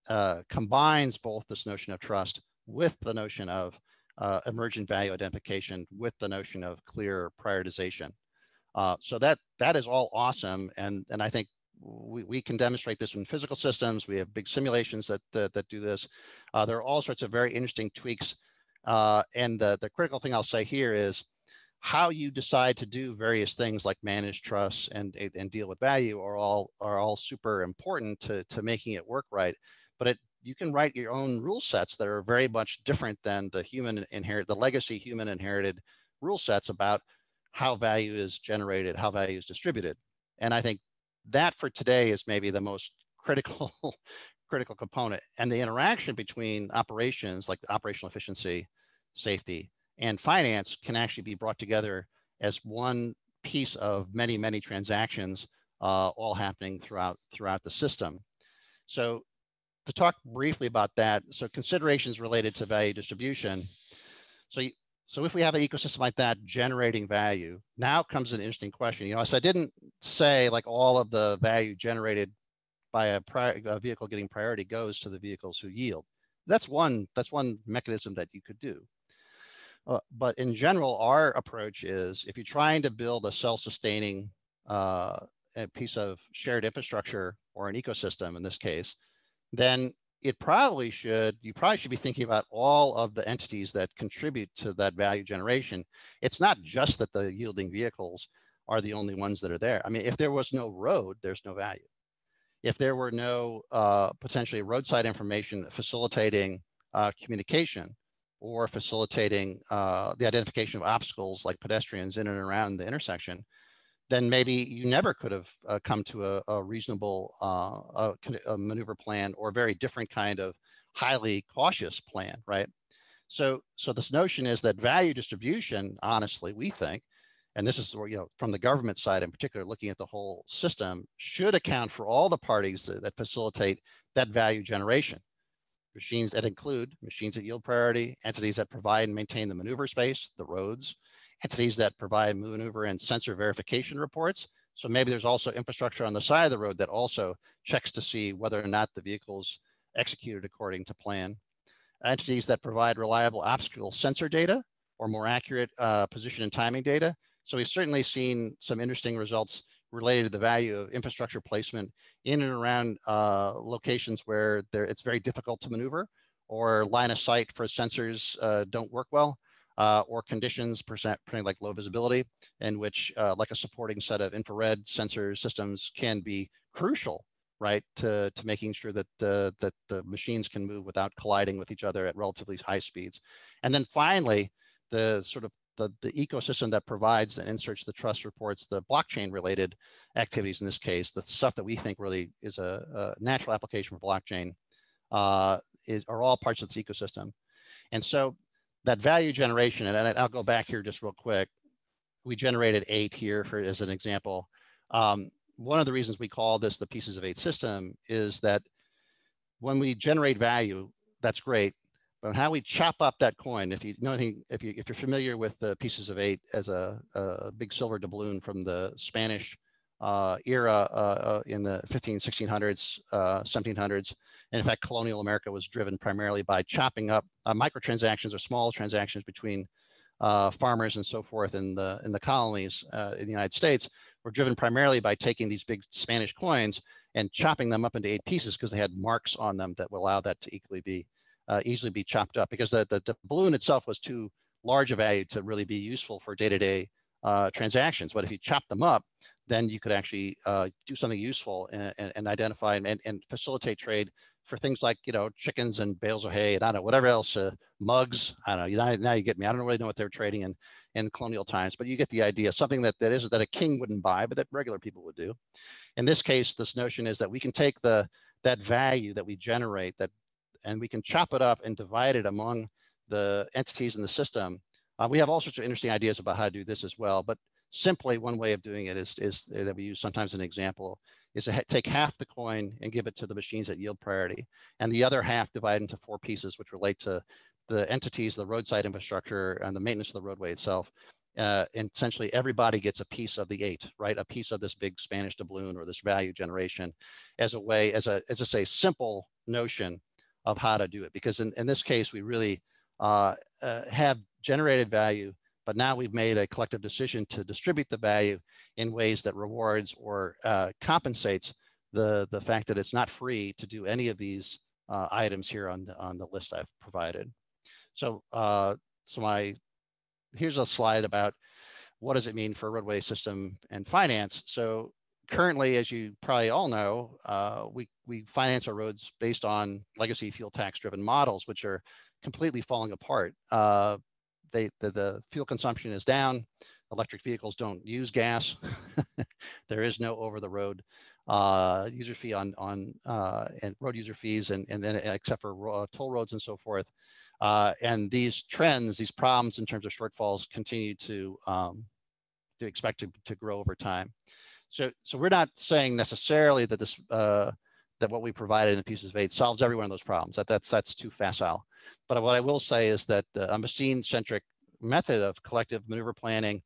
uh, combines both this notion of trust with the notion of uh, emergent value identification with the notion of clear prioritization. Uh, so that that is all awesome, and and I think we, we can demonstrate this in physical systems. We have big simulations that that, that do this. Uh, there are all sorts of very interesting tweaks, uh, and the the critical thing I'll say here is how you decide to do various things like manage trusts and and deal with value are all are all super important to to making it work right but it you can write your own rule sets that are very much different than the human inherit the legacy human inherited rule sets about how value is generated how value is distributed and i think that for today is maybe the most critical [laughs] critical component and the interaction between operations like operational efficiency safety and finance can actually be brought together as one piece of many, many transactions uh, all happening throughout throughout the system. So to talk briefly about that, so considerations related to value distribution. So, so if we have an ecosystem like that generating value, now comes an interesting question. You know, so I didn't say like all of the value generated by a, a vehicle getting priority goes to the vehicles who yield. That's one. That's one mechanism that you could do. Uh, but in general, our approach is if you're trying to build a self-sustaining uh, piece of shared infrastructure or an ecosystem in this case, then it probably should, you probably should be thinking about all of the entities that contribute to that value generation. It's not just that the yielding vehicles are the only ones that are there. I mean, if there was no road, there's no value. If there were no uh, potentially roadside information facilitating uh, communication, or facilitating uh, the identification of obstacles like pedestrians in and around the intersection, then maybe you never could have uh, come to a, a reasonable uh, a, a maneuver plan or a very different kind of highly cautious plan, right? So, so this notion is that value distribution, honestly, we think, and this is you know from the government side in particular, looking at the whole system, should account for all the parties that, that facilitate that value generation machines that include machines that yield priority, entities that provide and maintain the maneuver space, the roads, entities that provide maneuver and sensor verification reports. So maybe there's also infrastructure on the side of the road that also checks to see whether or not the vehicle's executed according to plan. Entities that provide reliable obstacle sensor data or more accurate uh, position and timing data. So we've certainly seen some interesting results related to the value of infrastructure placement in and around uh, locations where it's very difficult to maneuver or line of sight for sensors uh, don't work well. Uh, or conditions present like low visibility in which uh, like a supporting set of infrared sensor systems can be crucial right to, to making sure that the that the machines can move without colliding with each other at relatively high speeds and then finally the sort of the, the ecosystem that provides and inserts the trust reports, the blockchain related activities in this case, the stuff that we think really is a, a natural application for blockchain uh, is, are all parts of this ecosystem. And so that value generation, and I'll go back here just real quick. We generated eight here for, as an example. Um, one of the reasons we call this the pieces of eight system is that when we generate value, that's great but how we chop up that coin, if you know anything, if you if you're familiar with the pieces of eight as a, a big silver doubloon from the Spanish uh, era uh, uh, in the 15, 1600s, 1700s, and in fact, colonial America was driven primarily by chopping up uh, microtransactions or small transactions between uh, farmers and so forth in the in the colonies uh, in the United States were driven primarily by taking these big Spanish coins and chopping them up into eight pieces because they had marks on them that would allow that to equally be uh, easily be chopped up because the, the, the, doubloon itself was too large a value to really be useful for day-to-day uh, transactions. But if you chop them up, then you could actually uh, do something useful and, and, and identify and, and, facilitate trade for things like you know chickens and bales of hay and I don't know whatever else uh, mugs I don't know now, now you get me I don't really know what they're trading in in colonial times but you get the idea something that that is that a king wouldn't buy but that regular people would do in this case this notion is that we can take the that value that we generate that and we can chop it up and divide it among the entities in the system. Uh, we have all sorts of interesting ideas about how to do this as well, but simply one way of doing it is, is that we use sometimes an example is to ha take half the coin and give it to the machines that yield priority, and the other half divide into four pieces which relate to the entities, the roadside infrastructure, and the maintenance of the roadway itself. Uh, and essentially everybody gets a piece of the eight, right? A piece of this big Spanish doubloon or this value generation as a way, as a, as I say, simple notion of how to do it. Because in, in this case, we really uh, uh, have generated value, but now we've made a collective decision to distribute the value in ways that rewards or uh, compensates the, the fact that it's not free to do any of these uh, items here on the, on the list I've provided. So, uh, so my, here's a slide about what does it mean for roadway system and finance? So currently, as you probably all know, uh, we, we finance our roads based on legacy fuel tax driven models, which are completely falling apart. Uh, they, the, the fuel consumption is down. Electric vehicles don't use gas. [laughs] there is no over the road uh, user fee on on uh, and road user fees and and, and except for toll roads and so forth. Uh, and these trends, these problems in terms of shortfalls, continue to um, to expect to, to grow over time. So so we're not saying necessarily that this uh, that what we provided in the pieces of eight solves every one of those problems. That that's that's too facile. But what I will say is that a machine-centric method of collective maneuver planning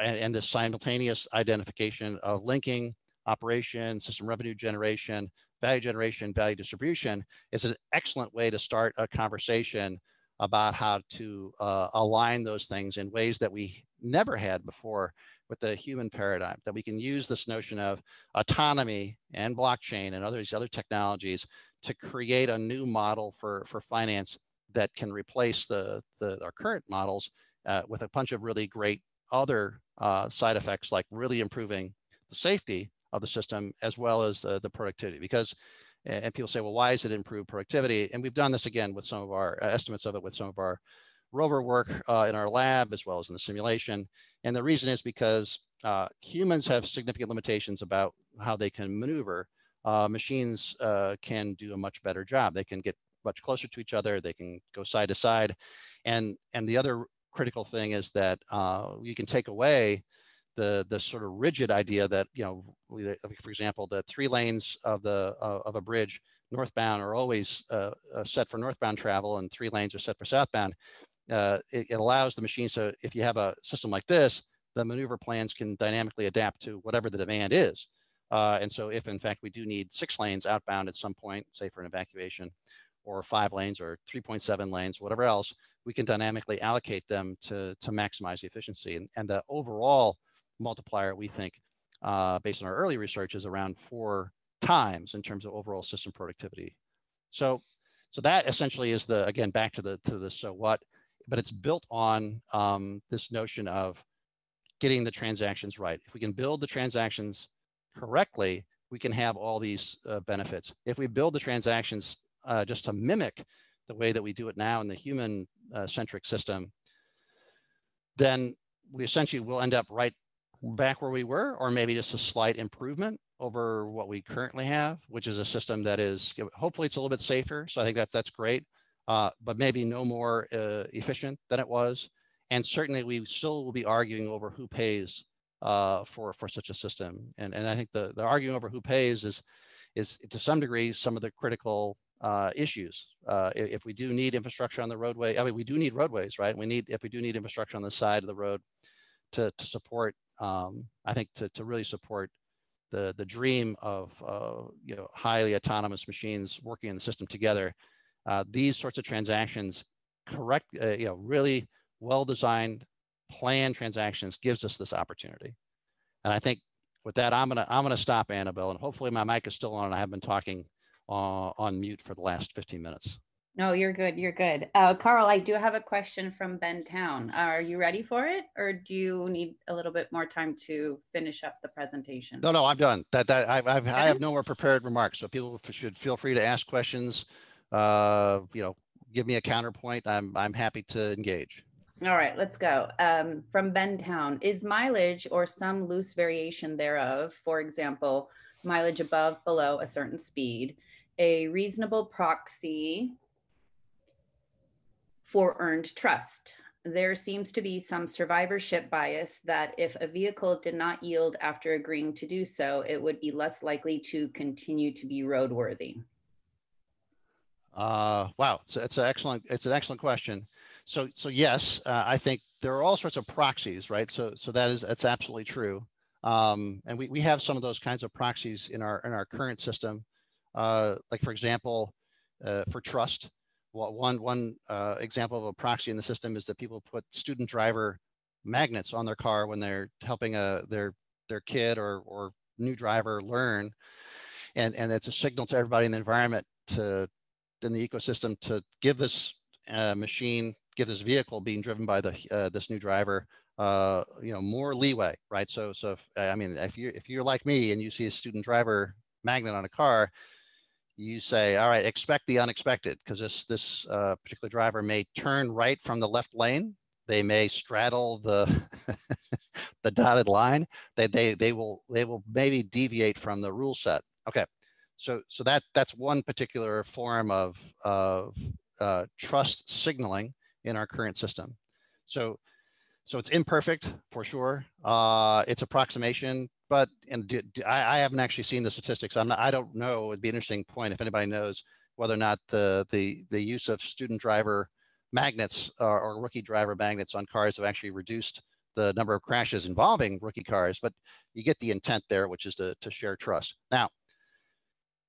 and, and the simultaneous identification of linking operation, system revenue generation, value generation, value distribution is an excellent way to start a conversation about how to uh, align those things in ways that we never had before with the human paradigm that we can use this notion of autonomy and blockchain and other these other technologies to create a new model for for finance that can replace the, the our current models uh, with a bunch of really great other uh, side effects like really improving the safety of the system as well as the, the productivity. Because and people say well why is it improve productivity? And we've done this again with some of our uh, estimates of it with some of our rover work uh, in our lab as well as in the simulation. And the reason is because uh, humans have significant limitations about how they can maneuver uh, machines uh, can do a much better job they can get much closer to each other they can go side to side and and the other critical thing is that uh, you can take away the the sort of rigid idea that you know, for example, the three lanes of the uh, of a bridge northbound are always uh, uh, set for northbound travel, and three lanes are set for southbound. It, it, allows the machine so if you have a system like this, the maneuver plans can dynamically adapt to whatever the demand is. Uh, and so, if in fact we do need six lanes outbound at some point, say for an evacuation, or five lanes or 3.7 lanes, whatever else, we can dynamically allocate them to, to maximize the efficiency. And, and the overall multiplier, we think, uh, based on our early research, is around four times in terms of overall system productivity. So, so that essentially is the again back to the to the so what, but it's built on um, this notion of getting the transactions right. If we can build the transactions correctly, we can have all these uh, benefits. If we build the transactions uh, just to mimic the way that we do it now in the human uh, centric system, then we essentially will end up right back where we were, or maybe just a slight improvement over what we currently have, which is a system that is hopefully it's a little bit safer. So I think that that's great, uh, but maybe no more uh, efficient than it was. And certainly we still will be arguing over who pays uh, for for such a system. And and I think the the arguing over who pays is is to some degree some of the critical uh, issues. Uh, if we do need infrastructure on the roadway, I mean, we do need roadways, right? We need if we do need infrastructure on the side of the road to to support um, I think to, to really support the, the dream of uh, you know, highly autonomous machines working in the system together, uh, these sorts of transactions, correct, uh, you know, really well-designed, planned transactions gives us this opportunity. And I think with that, I'm gonna I'm gonna stop Annabelle, and hopefully my mic is still on. I have been talking uh, on mute for the last 15 minutes. No, you're good. You're good. Uh, Karl, I do have a question from Ben Town. Are you ready for it, or do you need a little bit more time to finish up the presentation? No, no, I'm done. That that I've, I've I have no more prepared remarks. So people should feel free to ask questions. Uh, you know, give me a counterpoint. I'm I'm happy to engage. All right, let's go. Um, from Ben Town, is mileage or some loose variation thereof, for example, mileage above, below a certain speed, a reasonable proxy for earned trust. There seems to be some survivorship bias that if a vehicle did not yield after agreeing to do so, it would be less likely to continue to be roadworthy. Uh, wow, so it's an excellent it's an excellent question. So so yes, uh, I think there are all sorts of proxies, right? So so that is that's absolutely true. Um, and we, we have some of those kinds of proxies in our in our current system. Uh, like for example, uh, for trust, one one uh, example of a proxy in the system is that people put student driver magnets on their car when they're helping a their their kid or or new driver learn, and and it's a signal to everybody in the environment to in the ecosystem to give this uh, machine, give this vehicle being driven by the uh, this new driver uh, you know, more leeway, right? So, so if, I mean, if you if you're like me and you see a student driver magnet on a car, you say, all right, expect the unexpected because this this uh, particular driver may turn right from the left lane. They may straddle the [laughs] the dotted line. They they they will they will maybe deviate from the rule set. Okay, so so that that's one particular form of of uh, trust signaling in our current system. So so it's imperfect for sure. Uh, it's approximation, but and do, do, I, I, haven't actually seen the statistics. I'm not, I don't know. It'd be an interesting point if anybody knows whether or not the the the use of student driver magnets or, or rookie driver magnets on cars have actually reduced the number of crashes involving rookie cars. But you get the intent there, which is to to share trust. Now,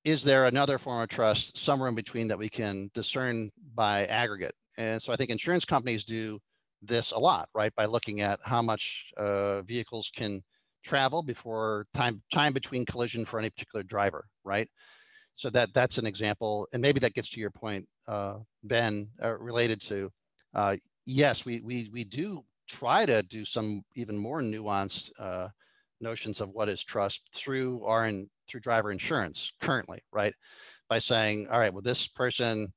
is there another form of trust somewhere in between that we can discern by aggregate? And so I think insurance companies do this a lot, right? By looking at how much uh, vehicles can travel before time time between collision for any particular driver, right? So that that's an example, and maybe that gets to your point, uh, Ben, uh, related to uh, yes, we we we do try to do some even more nuanced uh, notions of what is trust through our in, through driver insurance currently, right? By saying, all right, well, this person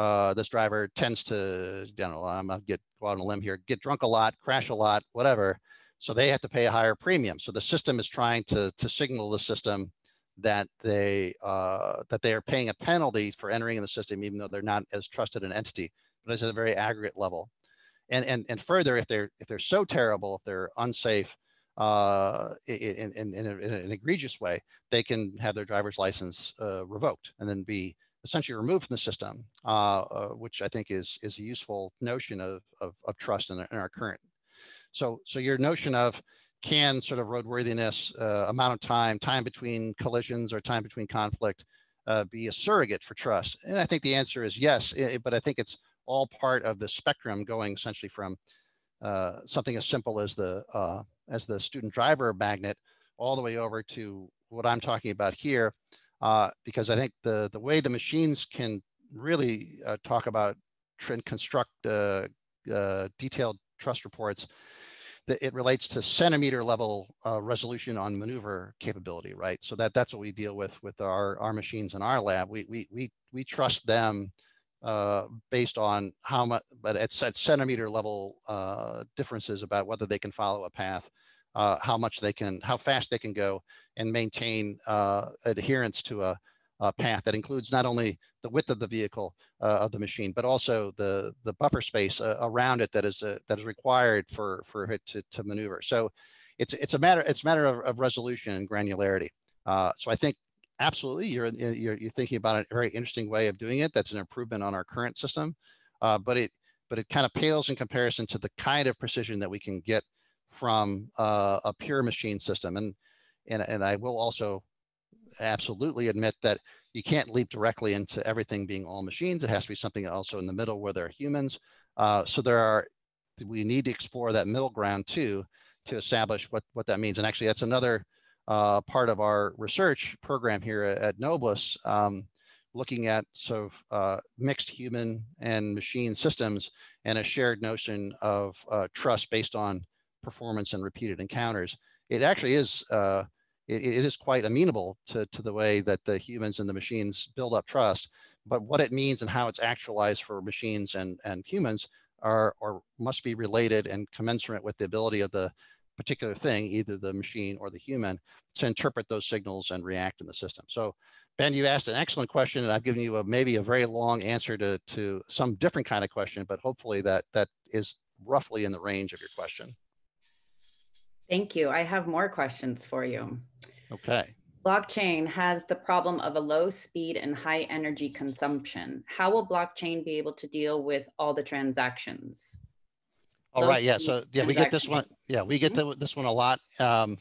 uh, this driver tends to, you know, I'm gonna get go out on a limb here, get drunk a lot, crash a lot, whatever. So they have to pay a higher premium. So the system is trying to to signal the system that they uh, that they are paying a penalty for entering in the system, even though they're not as trusted an entity, but it's at a very aggregate level. And and and further, if they're if they're so terrible, if they're unsafe, uh, in, in, in, in, an egregious way, they can have their driver's license uh, revoked and then be essentially removed from the system, uh, uh, which I think is is a useful notion of of, of trust in, in, our current. So so your notion of can sort of roadworthiness, uh, amount of time, time between collisions or time between conflict, uh, be a surrogate for trust? And I think the answer is yes, it, but I think it's all part of the spectrum going essentially from uh, something as simple as the uh, as the student driver magnet all the way over to what I'm talking about here, uh, because I think the the way the machines can really uh, talk about and construct uh, uh, detailed trust reports that it relates to centimeter level uh, resolution on maneuver capability, right? So that that's what we deal with with our our machines in our lab. We we we we trust them uh, based on how much, but it's at centimeter level uh, differences about whether they can follow a path uh, how much they can, how fast they can go and maintain uh, adherence to a, a, path that includes not only the width of the vehicle uh, of the machine, but also the the buffer space uh, around it that is uh, that is required for for it to, to maneuver. So it's it's a matter it's a matter of, of resolution and granularity. Uh, so I think absolutely you're, you're you're thinking about a very interesting way of doing it. That's an improvement on our current system, but it but it kind of pales in comparison to the kind of precision that we can get from uh, a pure machine system. And, and, and I will also absolutely admit that you can't leap directly into everything being all machines. It has to be something also in the middle where there are humans. Uh, so there are, we need to explore that middle ground too, to establish what, what that means. And actually that's another uh, part of our research program here at Noblis, um, looking at sort of uh, mixed human and machine systems and a shared notion of uh, trust based on performance and repeated encounters, it actually is uh, it, it is quite amenable to, to the way that the humans and the machines build up trust. But what it means and how it's actualized for machines and, and humans are or must be related and commensurate with the ability of the particular thing, either the machine or the human, to interpret those signals and react in the system. So Ben, you asked an excellent question, and I've given you a, maybe a very long answer to, to some different kind of question, but hopefully that that is roughly in the range of your question. Thank you. I have more questions for you. Okay. Blockchain has the problem of a low speed and high energy consumption. How will blockchain be able to deal with all the transactions? All right. Yeah. So yeah, we get this one. Yeah, we get the, this one a lot. Um,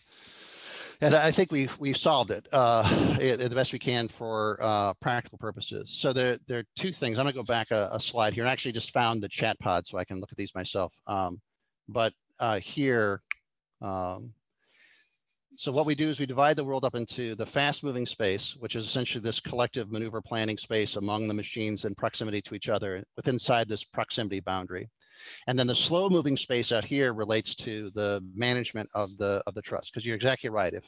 and I think we've we've solved it uh, the best we can for uh, practical purposes. So there there are two things. I'm gonna go back a, a, slide here, and actually just found the chat pod so I can look at these myself. Um, but uh, here um, so what we do is we divide the world up into the fast moving space, which is essentially this collective maneuver planning space among the machines in proximity to each other within inside this proximity boundary. And then the slow moving space out here relates to the management of the of the trust. Because you're exactly right. If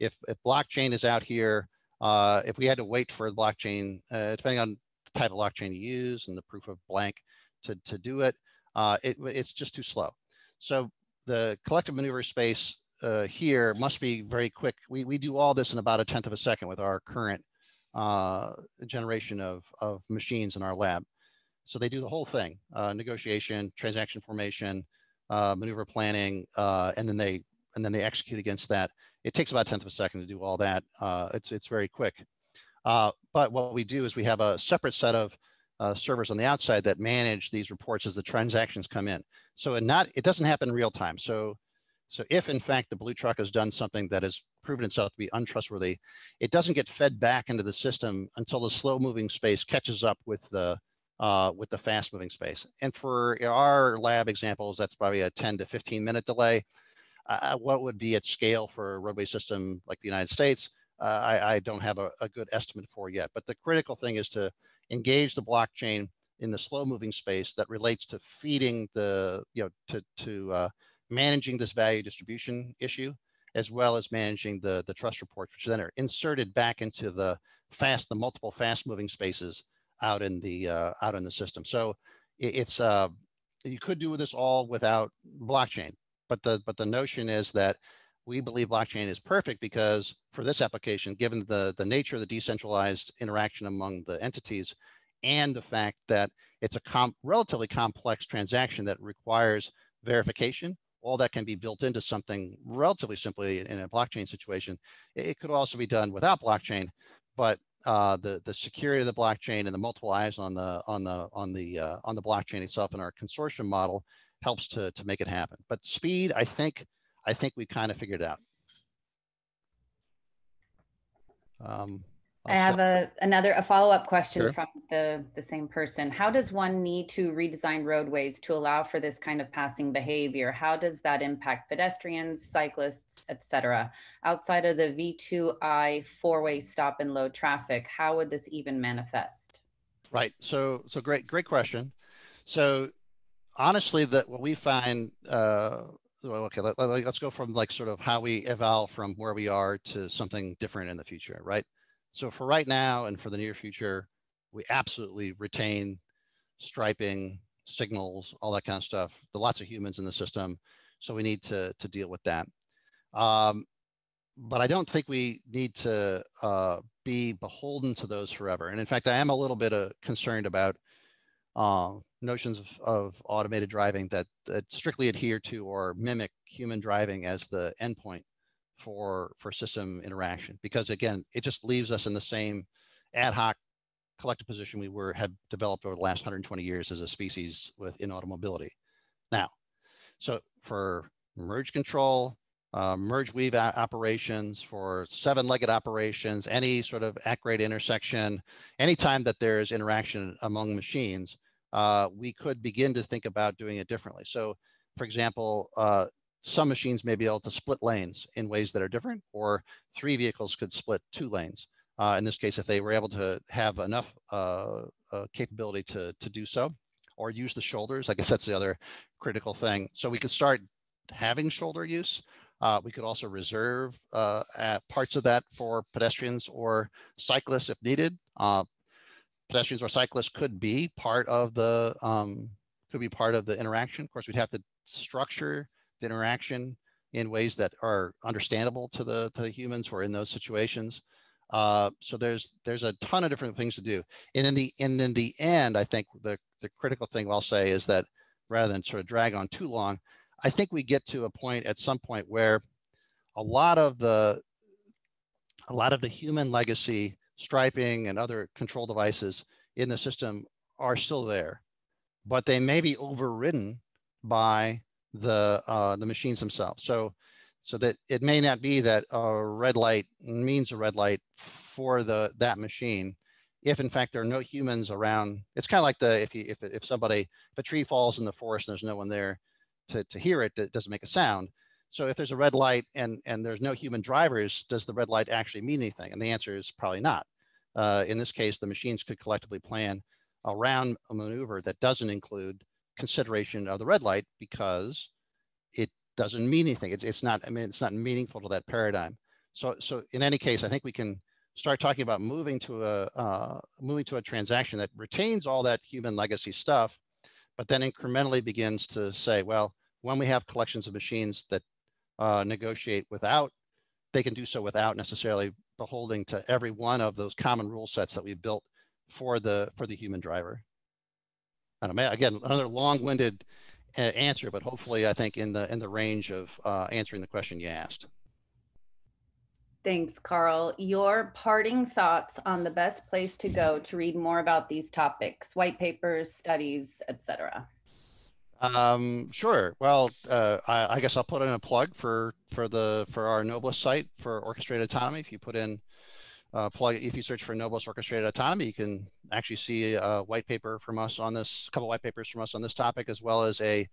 if if blockchain is out here, uh, if we had to wait for blockchain, uh, depending on the type of blockchain you use and the proof of blank to to do it, uh, it it's just too slow. So the collective maneuver space uh, here must be very quick. We, we do all this in about a tenth of a second with our current uh, generation of, of machines in our lab. So they do the whole thing, uh, negotiation, transaction formation, uh, maneuver planning, uh, and then they and then they execute against that. It takes about a tenth of a second to do all that. Uh, it's, it's very quick. but what we do is we have a separate set of servers on the outside that manage these reports as the transactions come in. So it not it doesn't happen in real time. So so if in fact the blue truck has done something that has proven itself to be untrustworthy, it doesn't get fed back into the system until the slow moving space catches up with the uh, with the fast moving space. And for our lab examples, that's probably a 10 to 15 minute delay. Uh, what would be at scale for a roadway system like the United States? Uh, I, I, don't have a, a, good estimate for yet, but the critical thing is to engage the blockchain in the slow moving space that relates to feeding the, you know, to, to uh, managing this value distribution issue, as well as managing the, the trust reports, which then are inserted back into the fast, the multiple fast moving spaces out in the uh, out in the system. So it, it's uh, you could do this all without blockchain, but the but the notion is that we believe blockchain is perfect because for this application, given the the nature of the decentralized interaction among the entities, and the fact that it's a relatively complex transaction that requires verification all that can be built into something relatively simply in a blockchain situation. It could also be done without blockchain, but uh, the the security of the blockchain and the multiple eyes on the on the on the uh, on the blockchain itself in our consortium model helps to to make it happen. But speed, I think, I think we kind of figured it out. Um, I have a another a follow-up question sure. from the the same person. How does one need to redesign roadways to allow for this kind of passing behavior? How does that impact pedestrians, cyclists, etc.? Outside of the V2I four-way stop and low traffic, how would this even manifest? Right. So so great great question. So honestly, that what we find. Uh, well, okay, let, let, let's go from like sort of how we evolve from where we are to something different in the future, right? So for right now and for the near future, we absolutely retain striping, signals, all that kind of stuff. Are lots of humans in the system, so we need to to deal with that. Um, but I don't think we need to uh, be beholden to those forever. And in fact, I am a little bit uh, concerned about uh, notions of, of, automated driving that, that strictly adhere to or mimic human driving as the endpoint for for system interaction because again it just leaves us in the same ad hoc collective position we were have developed over the last 120 years as a species within automobility. Now so for merge control uh, merge weave operations for seven-legged operations any sort of at-grade intersection anytime that there's interaction among machines uh, we could begin to think about doing it differently. So for example, uh, some machines may be able to split lanes in ways that are different, or three vehicles could split two lanes. Uh, in this case, if they were able to have enough uh, uh, capability to, to do so, or use the shoulders, I guess that's the other critical thing. So we could start having shoulder use. Uh, we could also reserve uh, parts of that for pedestrians or cyclists if needed. Uh, pedestrians or cyclists could be part of the um, could be part of the interaction. Of course, we'd have to structure interaction in ways that are understandable to the to the humans who are in those situations. Uh, so there's there's a ton of different things to do. And in the and in the end, I think the the critical thing I'll say is that rather than sort of drag on too long, I think we get to a point at some point where a lot of the a lot of the human legacy striping and other control devices in the system are still there, but they may be overridden by the uh, the machines themselves. So so that it may not be that a red light means a red light for the that machine. If in fact there are no humans around it's kind of like the if you if, if somebody if a tree falls in the forest and there's no one there to, to hear it it doesn't make a sound. So if there's a red light and and there's no human drivers does the red light actually mean anything? And the answer is probably not. Uh, in this case the machines could collectively plan around a maneuver that doesn't include consideration of the red light because it doesn't mean anything. It's, it's not, I mean, it's not meaningful to that paradigm. So, so in any case, I think we can start talking about moving to a uh, moving to a transaction that retains all that human legacy stuff, but then incrementally begins to say, well, when we have collections of machines that uh, negotiate without, they can do so without necessarily beholding to every one of those common rule sets that we've built for the for the human driver. And again, another long-winded uh, answer, but hopefully, I think in the in the range of uh, answering the question you asked. Thanks, Karl. Your parting thoughts on the best place to go to read more about these topics, white papers, studies, etc. Um, sure. Well, uh, I, I, guess I'll put in a plug for for the for our Noblis site for orchestrated autonomy. If you put in uh, plug, if you search for Noblis orchestrated autonomy, you can actually see a white paper from us on this, a couple of white papers from us on this topic, as well as a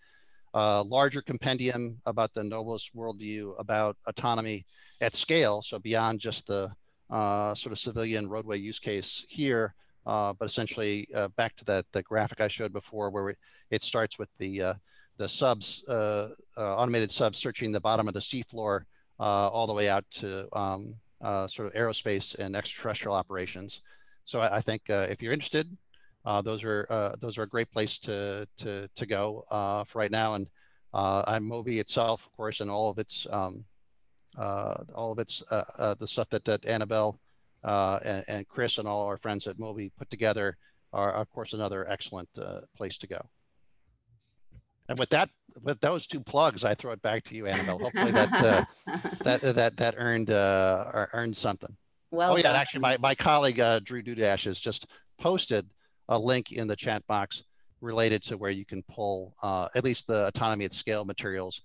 uh, larger compendium about the Noblis worldview about autonomy at scale. So beyond just the uh, sort of civilian roadway use case here, uh, but essentially uh, back to that the graphic I showed before, where we, it starts with the uh, the subs uh, uh, automated subs searching the bottom of the seafloor all the way out to um, Uh, sort of aerospace and extraterrestrial operations. So I, I think uh, if you're interested, uh, those are those are a great place to to to go for right now. And I'm MOBI itself, of course, and all of its um, all of its the stuff that that Annabelle uh, and, and, Chris and all our friends at MOBI put together are, of course, another excellent uh, place to go. And with that, with those two plugs, I throw it back to you, Annabelle. Hopefully that uh, [laughs] that that that earned uh, earned something. Well, oh yeah, actually, my my colleague uh, Drew Dudash has just posted a link in the chat box related to where you can pull uh, at least the autonomy at scale materials,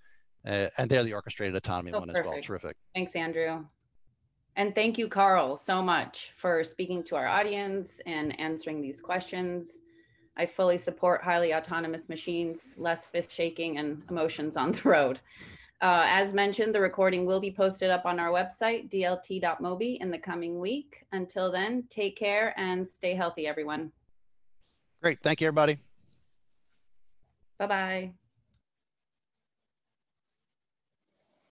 uh, and they're the orchestrated autonomy oh, one perfect. as well. Terrific. Thanks, Andrew. And thank you, Karl, so much for speaking to our audience and answering these questions. I fully support highly autonomous machines, less fist shaking and emotions on [laughs] the road. Uh, as mentioned, the recording will be posted up on our website, dlt.mobi, in the coming week. Until then, take care and stay healthy, everyone. Great. Thank you, everybody. Bye bye.